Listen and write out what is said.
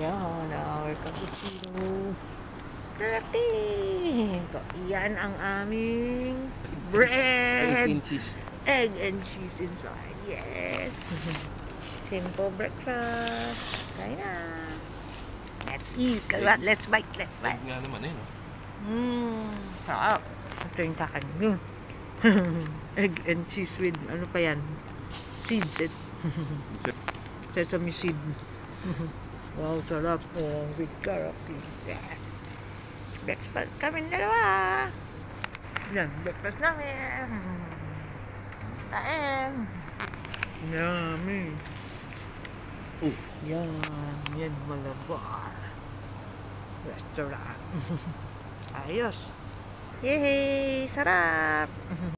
Yan, our cappuccino. Coffee! Yan ang aming bread. Egg and cheese. Egg and cheese inside. Yes. Simple breakfast. Kain na. Let's eat. Kaya, Let's bite. Let's Egg bite. nga naman eh, no? Mmm. Sarap. Ito yung kakan. Mm. Egg and cheese with ano pa yan? Seeds. It. Sesame seed. wow, sarap. Oh, with carrot. Yeah. Breakfast kami dalawa. Yan, breakfast namin. Kain. Yummy. Oh. Yan, yan malabar. Restaurant. Ayos. Yay! Sarap!